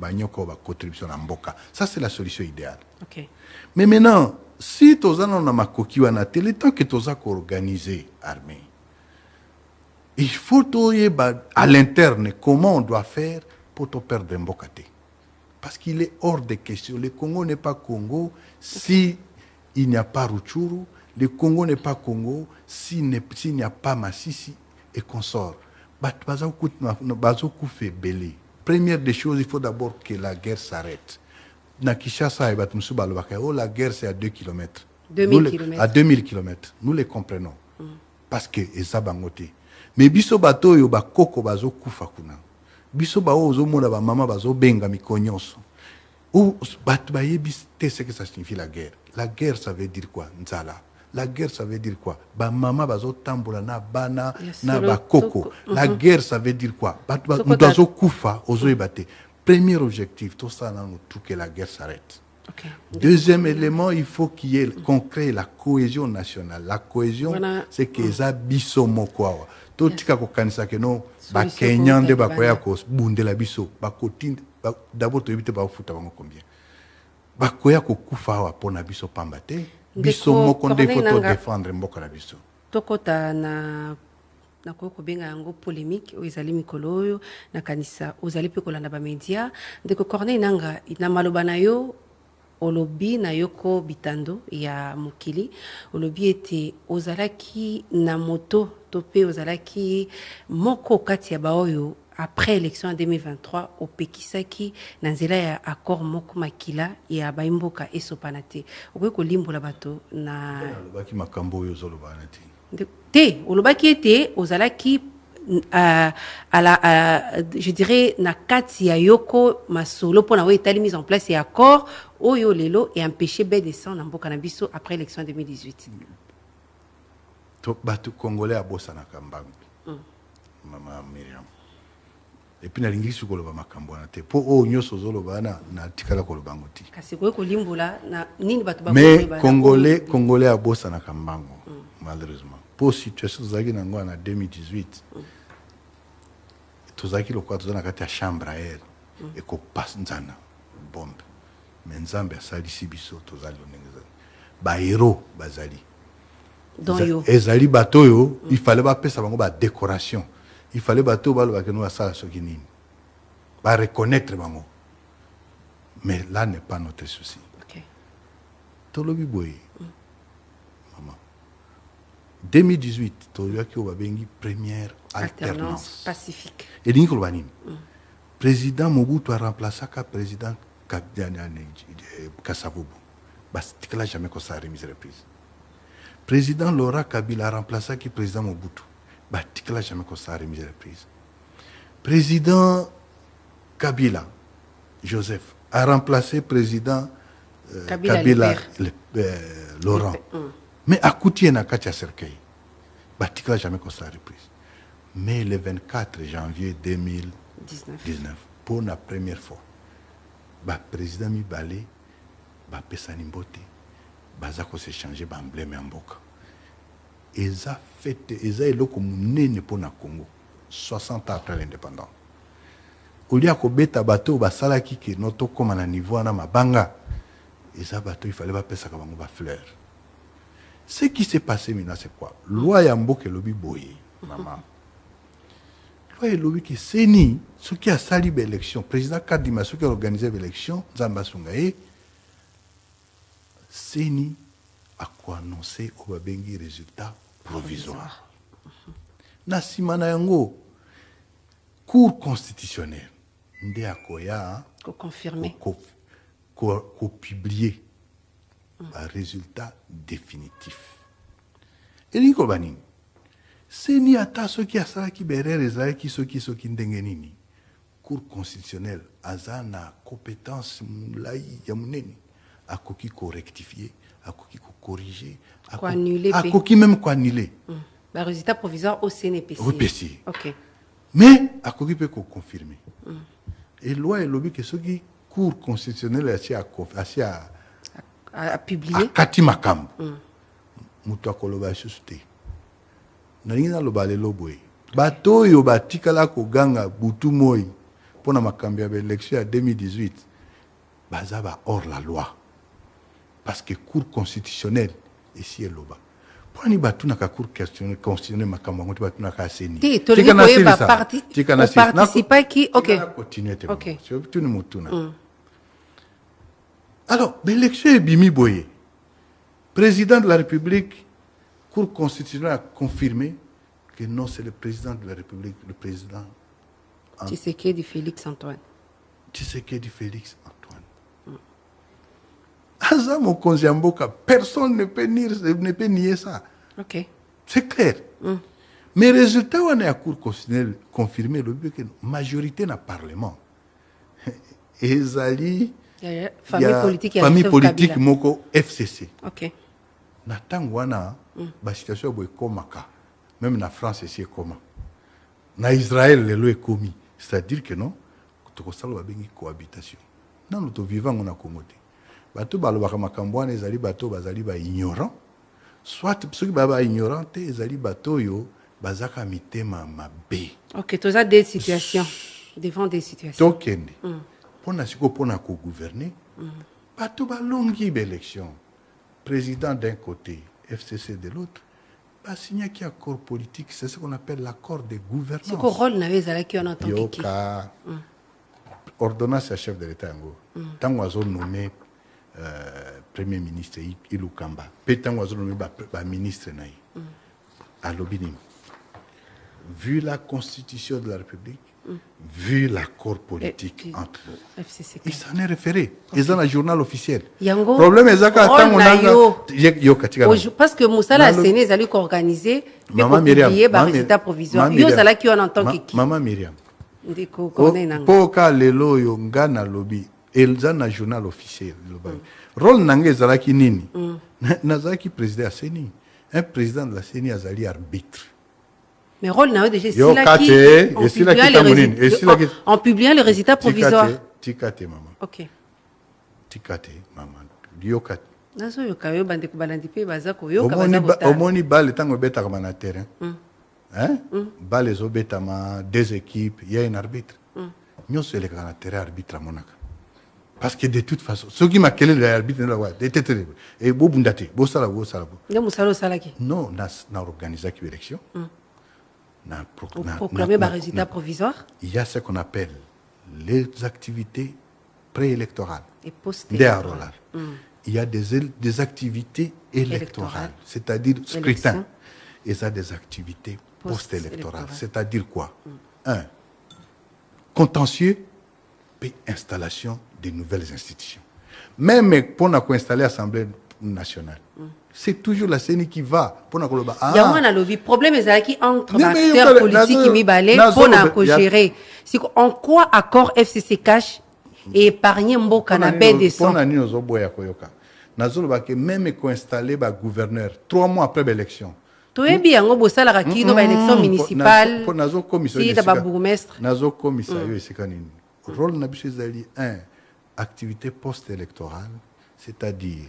[SPEAKER 4] banyoka oyo bacontribution na mboka. Ça c'est la solution idéale.
[SPEAKER 3] Ok.
[SPEAKER 4] Mais maintenant, si toza nano na makoki wana te le temps que toza koorganiser armée. Il faut toyeba à l'interne comment on doit faire pour toperdre mboka te. Parce qu'il est hors de question. Le congo n'est pas congo si il n'y a pas ruchuru le congo n'est pas congo s'il s'il n'y a pas masisi et consort première des choses il faut d'abord que la guerre s'arrête. Na Kinshasa et oh la guerre c'est à 2 km
[SPEAKER 3] 2000 kilomètres.
[SPEAKER 4] à 2000 km nous les comprenons. Parce que eza bango te mais biso bato oyo bakoko bazokufa kuna. Biso baoyo ozomona bamama bazobenga mikolo nyonso. O- bato bayebi te ce que ça signifie la guerre. La guerre ça veut dire quoi? Nzala la guerre ça veut dire quoi? Bamama bazotambola na bana na bakoko
[SPEAKER 3] toko-
[SPEAKER 4] la guerre ça veut dire quoi? Bato ba-
[SPEAKER 3] Toko
[SPEAKER 4] moto
[SPEAKER 3] ta-
[SPEAKER 4] azokufa ozoyeba te premier objectif tosala nano tout que la guerre s'arrête.
[SPEAKER 3] Ok.
[SPEAKER 4] Deuxième élément, il faut qu'il y ait, qu'on crée la cohésion nationale. La cohésion,
[SPEAKER 3] Voilà.
[SPEAKER 4] c'est que eza biso moko awa. totika kokanisa ke no
[SPEAKER 3] Solution
[SPEAKER 4] bakenya nde
[SPEAKER 3] kota
[SPEAKER 4] bakoya
[SPEAKER 3] libanda.
[SPEAKER 4] kobundela biso. Bakotinda ba- d'abord toyebi te bakofuta bango combien? Bakoya kokufa awa mpona biso pamba te biso moko nde ifo todefendre mboka na biso.
[SPEAKER 3] Tokɔta na nakoki kobenga yango polémique oyo ezali mikolo oyo nakanisa ozali mpe kolanda bamédia ndeko corneille nanga na maloba na yo olobi na yoko bitando ya mokili. Olobi ete ozalaki na moto to mpe ozalaki moko kati ya baoyo après élection ya 2023 opekisaki na nzela ya accord moko makila ya baimboka esopana te. Okoki kolimbola bato na
[SPEAKER 4] alobaki makambo oyo ozoloba wana te.
[SPEAKER 3] Te olobaki ete ozalaki uh, ala, uh, je dirais na kati ya yoko masolo mpona oyo etali mise en place ya accord oyo lelo eempêche bdc na mboka na biso après élection 2018
[SPEAKER 4] to bato congolais abosanaka mbangu. Mama miriam epuis nalingi soki koloba makambo wana te. Mpo oyo nyonso ozoloba wana natikala koloba yango
[SPEAKER 3] na bato
[SPEAKER 4] mais
[SPEAKER 3] na
[SPEAKER 4] congolais
[SPEAKER 3] Congo?
[SPEAKER 4] congolais abosanaka mbango malheureusement. Mpo situation tozalaki nango wana 2018 tozalaki lokola toza na kati ya chambre aere ekopanzana bombe. Mais nzambe asalisi biso tozali ndenge ezali. Bahero bazali. Ezali bato oyo il fallait bapesa bango badécoration il fallait oyo balobaka no basala soki nini bareconnaître bango mais là n'est pas notre souci.
[SPEAKER 3] Ok.
[SPEAKER 4] tolobi boye. Mama 2018 toyoki oyo babengi première
[SPEAKER 3] alternance pacifique.
[SPEAKER 4] Elingi koloba nini président mobutu aremplaçaka président kasavubu batikala jamais kosala remise reprise président laurent kabila aremplaçaki président mobutu? Batikala jamais kosala remise reprise président kabila joseph a remplacé président euh,
[SPEAKER 3] Kabila
[SPEAKER 4] kabila,
[SPEAKER 3] le
[SPEAKER 4] le- euh, laurent.
[SPEAKER 3] Le mm.
[SPEAKER 4] mais akuti ye na kati ya cercueil batikala jamais kosala reprise mais le 24 janvier 2019
[SPEAKER 3] 19
[SPEAKER 4] pour la première fois baprésident mibale bapesani mbote baza kosechange baembleme ya mboka eza fete eza eloko monene mpo na congo. 60 ans après l'indépendance. Olia kobeta bato oyo basalaki ke no tokóma na niveau wana mabanga eza bato ifale bapesaka bango bafleur ce qui s'est passé maintenant c'est quoi? Loi ya mboka elobi boye mama loi elobi ke seni soki asali baélection président kadima soki aorganize baélection nzambe asunga ye seni akoannonce oyo babengi résultat provisoire. Na nsima na yango cour constitutionnelle nde akoya kopiblie barésultat définitif. Elingi koloba nini seni ata soki asalaki berere ezalaki soki soki ndenge nini cour constitutionnelle aza na compétence molai ya monene akoki korectifie akoki
[SPEAKER 3] pe.
[SPEAKER 4] akoki même koannule
[SPEAKER 3] barésultat provisoire au cnpc
[SPEAKER 4] opesi
[SPEAKER 3] ok.
[SPEAKER 4] Mais akoki mpe koconfirme eloi elobi ke soki cour constitutionnelle asi asi akati makambo. Moto akoloba lisusu te. Nalingi naloba lelo boye. Bato oyo batikala koganga butu moi mpo na makambo ya baélection ya 2018 baza ba hors la loi parce que cour constitutionnelle esi eloba mponi batunaka cour constitutionnelle constitutionnelle makambo yango te batunaka aseni
[SPEAKER 3] Te, tolingi koyeba parti- oparticipaki- ok.
[SPEAKER 4] continue te
[SPEAKER 3] Ok.
[SPEAKER 4] tuni motuna alors baélection ebimi boye. Président de la république cour constitutionnelle a confirmé que non c'est le président de la république le président
[SPEAKER 3] tshisekedi félix antoine.
[SPEAKER 4] Tshisekedi félix antoine aza mokonzi ya mboka personne ne peut, nier, ne peut nier ça.
[SPEAKER 3] Ok.
[SPEAKER 4] C'est clair. Mais résultat wana ya cour constitutionnelle confirmé elobi ke majorité na parlement. Ezali
[SPEAKER 3] Ya- ya- famille
[SPEAKER 4] ya
[SPEAKER 3] politique ya
[SPEAKER 4] famille politique moko fcc
[SPEAKER 3] ok.
[SPEAKER 4] Na ntango wana basituation boye ekomaka. Même na france esi ekoma. Na israel lelo ekomi. C'est-à-dire que non tokosala babengi cohabitation. Nano toviva yango na congo te bato balobaka makambo wana ezali bato bazali baignorant soit soki baya baignorant te ezali bato oyo bazaka mitema mabe.
[SPEAKER 3] Ok toza des situations devant des situations.
[SPEAKER 4] Tokende. Mpona sikoyo mpona kogouverne bato balongi baélection président d'un côté fcc de l'autre basignaki accord politique. C'est ce qu'on appelle l'accord de
[SPEAKER 3] siko
[SPEAKER 4] gouvernance
[SPEAKER 3] rôle na yo ezalaki wana
[SPEAKER 4] yoka. ordonnance ya chef de l'état yango. Ntango azonome premier ministre ilukamba mpe ntango azonome baministre na ye alobi nini vu la constitution de la république vu l'accord politique entre
[SPEAKER 3] fcc
[SPEAKER 4] il s'en est référé eza na journal officiel. Problème eza kaka ntango
[SPEAKER 3] na
[SPEAKER 4] nanga
[SPEAKER 3] yo.
[SPEAKER 4] Ye- yoka tika
[SPEAKER 3] Ojo- parce que mosala ya sene ezali koorganize mpe barésultat
[SPEAKER 4] Myriam,
[SPEAKER 3] provisoire. Yo
[SPEAKER 4] Myriam.
[SPEAKER 3] ozalaki wana en tant que qui
[SPEAKER 4] mama miriam
[SPEAKER 3] ndeko corneille nanga.
[SPEAKER 4] mpo ka lelo oyo nga nalobi eza na journal officiel elobaki rôle na nga ezalaki nini? Na- nazalaki président ya seni un président de la CENI azali arbitre.
[SPEAKER 3] Mais rôle na yo déjà esilaki
[SPEAKER 4] esilaki
[SPEAKER 3] publiant les
[SPEAKER 4] tango nini, esilaki-
[SPEAKER 3] en- publiant
[SPEAKER 4] Tika
[SPEAKER 3] provisoires
[SPEAKER 4] te, tika te mama.
[SPEAKER 3] Ok.
[SPEAKER 4] Tika te mama. Yoka te
[SPEAKER 3] nazoyoka yo bandeko balandi mpe baza koyoka
[SPEAKER 4] omoni bale ntango ebetaka na terrain. Hein? bale ezobetama deux équipes ya un arbitre. Nyonso elekaka na terrain arbitre amonaka parce que de toute façon soki makelele ya arbitre nelawa etetele e bobunda te bosala bosala bo
[SPEAKER 3] nde mosala osalaki
[SPEAKER 4] non na, na organisaki élection na, pro, na,
[SPEAKER 3] oproclame
[SPEAKER 4] na-
[SPEAKER 3] barésultat
[SPEAKER 4] na-
[SPEAKER 3] provisoire?
[SPEAKER 4] Il y a ce qu'on appelle les activités préélectorales.
[SPEAKER 3] Et post
[SPEAKER 4] Nde Arolar. Il y a des, activités électorales, c'est-à-dire scrutin. Et ça, des activités post-électorales.
[SPEAKER 3] Post-électorales.
[SPEAKER 4] C'est-à-dire quoi? Un, contentieux, puis installation des nouvelles institutions. Même pour nous installer l'Assemblée nationale, c'est toujours la CENI qui va. Pour nous ah,
[SPEAKER 3] yango nalobi problème ezalaki entre
[SPEAKER 4] Mais- mais
[SPEAKER 3] baacteur
[SPEAKER 4] yoka-
[SPEAKER 3] politique mibale
[SPEAKER 4] nazo-
[SPEAKER 3] mpona
[SPEAKER 4] ya-
[SPEAKER 3] kogérer siko en quoi accord fcc cash épargne mboka na bain de sang
[SPEAKER 4] mpona nini ozoboya koyoka. Nazoloba ke même koinstalle bagouverneur trois mois après baélection
[SPEAKER 3] toyebi yango bosalaka kino baélection municipale. Sida
[SPEAKER 4] esika-
[SPEAKER 3] babourgmestre
[SPEAKER 4] nazokomisa yo esika nini rôle na biso ezali un activité post électorale c'est-à-dire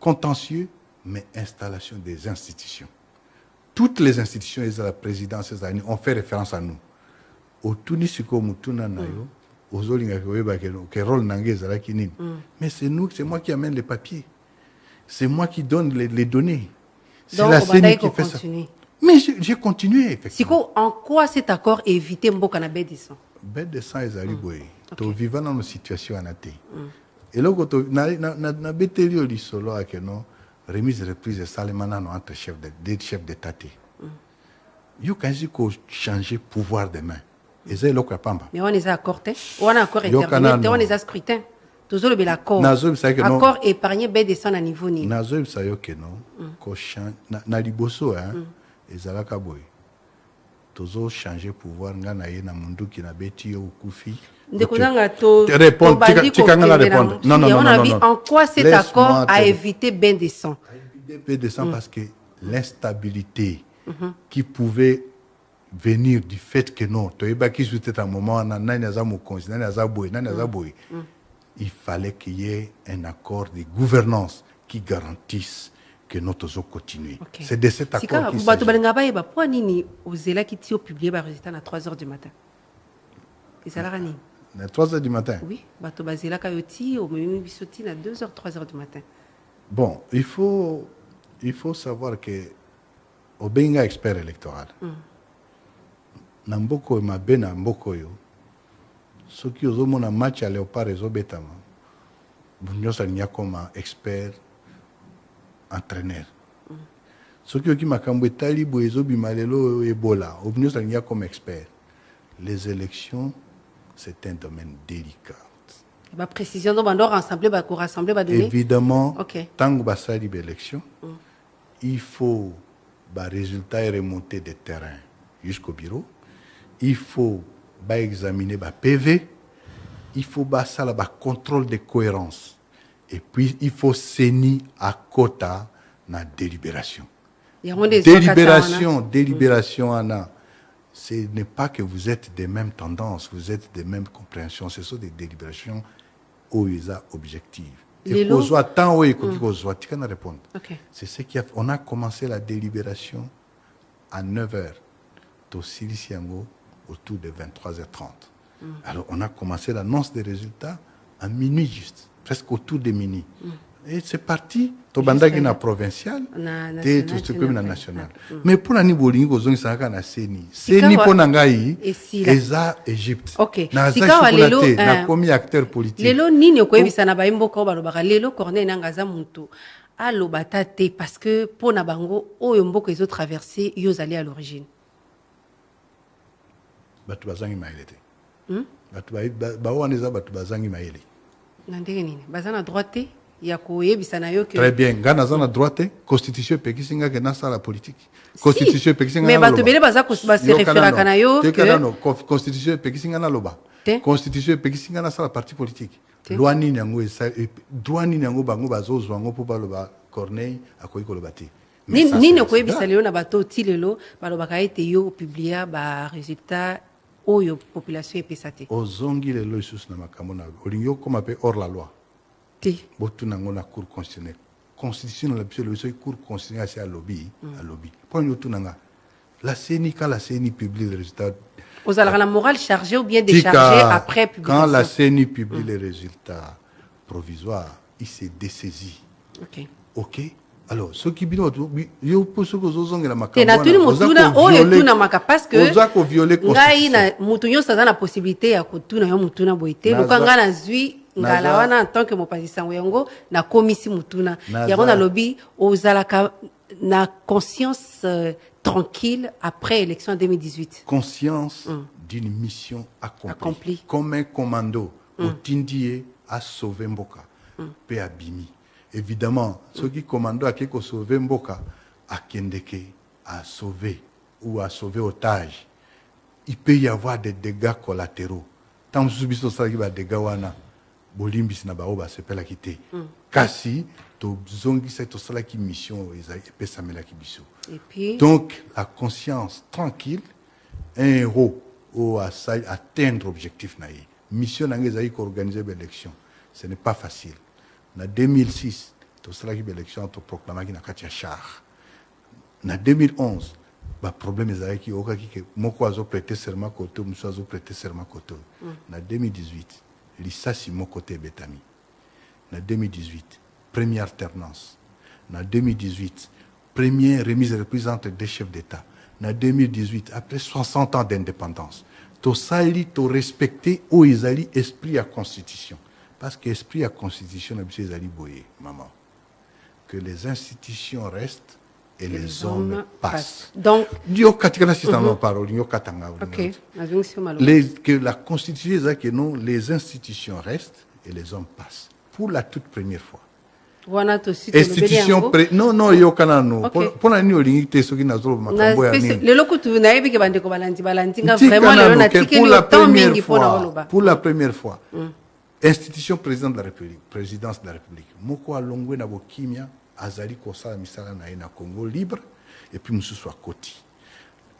[SPEAKER 4] contentieux mais installation des institutions. Toutes les institutions eza la présidence ezali on fait référence à nous. Na ngai ezalaki nini mais c'est nous c'est moi qui amène les papiers. C'est moi qui donne les, les données. C'est la CENI qui fait ça.
[SPEAKER 3] kocontinue
[SPEAKER 4] mais j'ai continué effectivement.
[SPEAKER 3] En quoi cet accord évite mboka na bain de
[SPEAKER 4] toviva nano situation wana te eloko nabeteli yo lisolo ake no remise reprise esalema nano entre chef de, de chef d'état te yo kanisi kochange pouvoir de main eza eloko ya pamba.
[SPEAKER 3] Mais wana eza accord te wana accord te wana eza scrutin. Tozolobela accord de sang na niveau nini
[SPEAKER 4] nazoyebisa yo ke no. Kochan- na, liboso hein, ezalaka boye. Tozochange pouvoir nga na ye na munduki nabeti yo okufi répondre. Non, non, non,
[SPEAKER 3] en quoi cet accord a évité bain de sang
[SPEAKER 4] peu de sang parce que l'instabilité qui pouvait venir du fait que non toyebaki un moment aza boye il fallait qu'il y ait un accord de gouvernance qui garantisse que nous tozo continuer
[SPEAKER 3] Ok.
[SPEAKER 4] c'est de cet accord qu'il
[SPEAKER 3] bato
[SPEAKER 4] s'agit.
[SPEAKER 3] balingaka bayeba mpo nini ozelaki ti opublie barésultat na 3 heures du matin? Ezalaka nini?
[SPEAKER 4] À 3 heures du matin.
[SPEAKER 3] Oui bato bazelaka yo ti omemi biso ti na 2 heures 3 heures du matin.
[SPEAKER 4] Bon, il faut, il faut savoir que obenga expert électoral. Na mboka oyo mabe na mboka oyo soki ozomona match ya léopard ezobetama nyonso alingi akoma expert entraîneur. Soki oki makambo etali boye ezobima lelo oyo ebola nyonso alingi akoma expert. Les élections c'est un domaine délicat.
[SPEAKER 3] Baprécision donc bando rassembler bakorassembler badonné
[SPEAKER 4] évidemment
[SPEAKER 3] Ok.
[SPEAKER 4] ntango basali baélection il faut barésultat eremonte de terrain jusqu'au bureau. Il faut baexaminer bapv il faut basala bacontrôle de cohérence et puis il faut seni akota na délibération.
[SPEAKER 3] Yango nde ezwaka
[SPEAKER 4] délibération délibération wana ce n'est pas que vous êtes des mêmes tendances vous êtes des mêmes compréhensions. Ce sont des délibérations oyo eza objectives
[SPEAKER 3] Lelo-
[SPEAKER 4] ekozwa temps oyo ekoki kozwa tika na répondre.
[SPEAKER 3] Ok.
[SPEAKER 4] c'est ce qui a on a commencé la délibération à 9 heures tosilisi yango autour de 23h30 alors on a commencé l'annonce des résultats à minuit juste presque autour de minuit et c'est parti tobandaki na provincial
[SPEAKER 3] Na
[SPEAKER 4] te
[SPEAKER 3] national,
[SPEAKER 4] tokomi na
[SPEAKER 3] na-
[SPEAKER 4] national. Mais mpo na nini bolingi kozongisa kaka na seni. Seni
[SPEAKER 3] wa-
[SPEAKER 4] mpo na ngai
[SPEAKER 3] Esila.
[SPEAKER 4] eza égypte.
[SPEAKER 3] Ok.
[SPEAKER 4] naza
[SPEAKER 3] Sika lelo,
[SPEAKER 4] te
[SPEAKER 3] eh,
[SPEAKER 4] nakomi acteur politique.
[SPEAKER 3] lelo nini okoyebisa na bayemboka oyo balobaka? Lelo corneille nanga aza motu aloba ta te parce que mpo na bango oyo mboka ezotraverse yo ozali à l'origine.
[SPEAKER 4] Bato bazangi mayele te. Bato ba- ba- bawana eza bato bazangi mayele.
[SPEAKER 3] Na ndenge nini? Baza na droit te? Ya koyebisa na yo ke
[SPEAKER 4] très bien. Ngai naza na droit te constitution epekisi nga ke nasala politique. Constitution epekisi nga
[SPEAKER 3] mais bato ebele baza kos- base
[SPEAKER 4] Yoka
[SPEAKER 3] referaka
[SPEAKER 4] nano.
[SPEAKER 3] na yo
[SPEAKER 4] Teka
[SPEAKER 3] ke
[SPEAKER 4] nano, co- constitution epekisi nga naloba constitution epekisi nga nasala parti politique.
[SPEAKER 3] Te?
[SPEAKER 4] loi nini yango ep- droit nini yango bango bazozwa yango mpo baloba corneille akoki koloba te.
[SPEAKER 3] Nini okoyebisa lelo na bato ti lelo balobaka ete yo opiblia baresultat oyo population epesa te.
[SPEAKER 4] Ozongi lelo lisusu na makambo na olingi okóma mpe hors la loi
[SPEAKER 3] te
[SPEAKER 4] botuna na cour constitutionnelle. Constitution na biso elobi soki cour constitutionnelle asi alobi alobi mpo nini otuna nga la ceni quand la ceni publie le résultat
[SPEAKER 3] ozalaka na morale chargé ou bien déchargé après
[SPEAKER 4] quand la
[SPEAKER 3] publication
[SPEAKER 4] ceni publie les résultats provisoires il s'est dessaisi.
[SPEAKER 3] Ok.
[SPEAKER 4] ok? Alors soki bino yo mpo soki ozozongela
[SPEAKER 3] te
[SPEAKER 4] makambo
[SPEAKER 3] natuni
[SPEAKER 4] wana, oza
[SPEAKER 3] motuna oyo etunamaka parce que
[SPEAKER 4] oza koviole
[SPEAKER 3] ngai na motu nyonso aza na possibilité ya kotuna yo motuna boye te. Luka ngai nazwi ngala wana en tant que mopanzi sango yango nakomisi motuna
[SPEAKER 4] Naza-
[SPEAKER 3] yango nalobi ozalaka na conscience euh, tranquille après élection en 2018
[SPEAKER 4] conscience d'une mission accomplie, comme un commando. Otindi ye asauve mboka. Mpe abimi évidemment soki commando akei kosauve mboka akendeke asauve ou asauve otage. Il peut y avoir des dégâts collatéraux. Ntango mosusu biso tosalaki badégâts wana bolimbisi na bango basepelaki te kasi tozongisaki tosalaki mission oyo epesamelaki biso donc, la conscience tranquille, un héros à sa- atteindre l'objectif. naïe. Mission n'a pas organiser l'élection. Ce n'est pas facile. En 2006, tout cela qui l'élection, tu proclamé qu'il y a char. En 2011, le problème est qu'il y a qui moko azo prêter serment côté, monsieur azo prêter serment côté. En 2018, l'issasi mon côté betami. En 2018, première alternance. En 2018, première remise et reprise entre chefs d'État. En 2018, après 60 ans d'indépendance, to sali, to respecté au ezali esprit à constitution. Parce que esprit à constitution, c'est ezali boye, maman. Que les institutions restent et les, hommes passent.
[SPEAKER 3] donc
[SPEAKER 4] Dio katikana sisa no parole, dio katanga.
[SPEAKER 3] ok nazongisi yo maloba
[SPEAKER 4] Les, que la constitution, est que non, les institutions restent et les hommes passent. Pour la toute première fois. institution pré... non non yokana no
[SPEAKER 3] Ok.
[SPEAKER 4] mpona nini olingi te soki nazoloba
[SPEAKER 3] Na
[SPEAKER 4] makambo ya
[SPEAKER 3] spéci-
[SPEAKER 4] nini
[SPEAKER 3] lelo kutu nayebi ke bandeko balandi balandi nga vraiment lelo natikeli
[SPEAKER 4] pour
[SPEAKER 3] yo
[SPEAKER 4] la
[SPEAKER 3] temps
[SPEAKER 4] première
[SPEAKER 3] mingi mpona
[SPEAKER 4] fois
[SPEAKER 3] koloba
[SPEAKER 4] pour la première fois institution président de la république présidence de la république moko alongwe na bokimia azali kosala misala na ye na congo libre et puis mosusu akoti.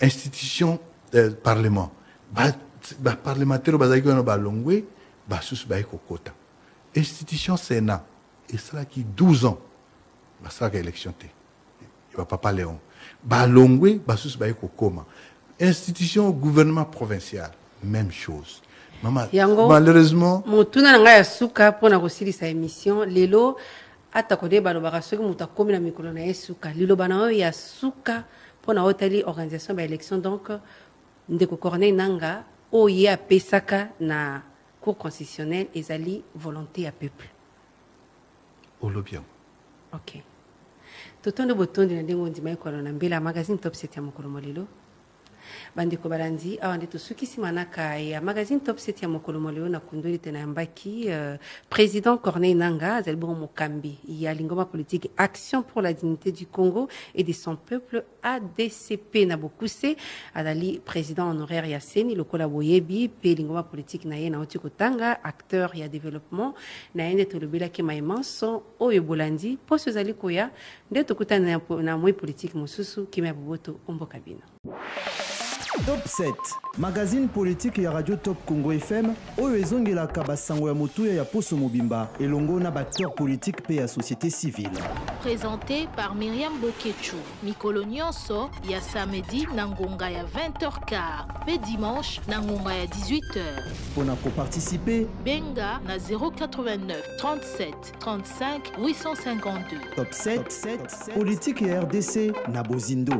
[SPEAKER 4] Institution euh, parlement. Baparlementaire oyo bazalaki wana balongwe basusu baye kokota. Institution sénat esalaki 12 ans basalaka élection te. Bapapa léon. Balongwe basusu baye kokoma. Institution gouvernement provincial même chose. Mama
[SPEAKER 3] Yango-
[SPEAKER 4] malheureusement
[SPEAKER 3] motuna na ngai ya suka mpona kosilisa émission lelo ata kode balobaka soki moto akómi na mikolo na ye suka. Liloba na oyo ya suka mpona otali organisation baélection donc ndeko corneille nanga oyo ye apesaka na cour constitutionnelle ezali volonté ya peuple.
[SPEAKER 4] Olobi yango.
[SPEAKER 3] Ok. Totondi botondi na ndenge ondima ekolo na mbela ya magazine top 7 ya mokolo molelo bandeko balandi awa nde tosukisi manaka ya magazine top 7 ya mokolo molelo na euh, président corneille nanga azali bongo mokambi ya lingoma politique action pour la dignité du congo et de son peuple adcp na bokuse président honoraire ya seni lokola boyebi mpe lingoma politique na ye nauti acteur ya développement. Na ye nde tolobelaki maemanso oyo bolandi mposo ezali koya nde tokutani na, na moi politique mosusu kima boboto omboka bino
[SPEAKER 1] top 7 magazine politique ya radio top congo fm oyo ezongelaka basango ya motuya ya poso mobimba elongo na baacteur politique mpe ya société civile.
[SPEAKER 2] Présenté par Myriam Bokechu. Mikolo nyonso ya samedi na ngonga ya 20h15 pe dimanche na ngonga ya 18h.
[SPEAKER 1] mpo na koparticipe
[SPEAKER 2] Benga na 089 37 35 852.
[SPEAKER 1] top 7 politique ya rdc na bozindo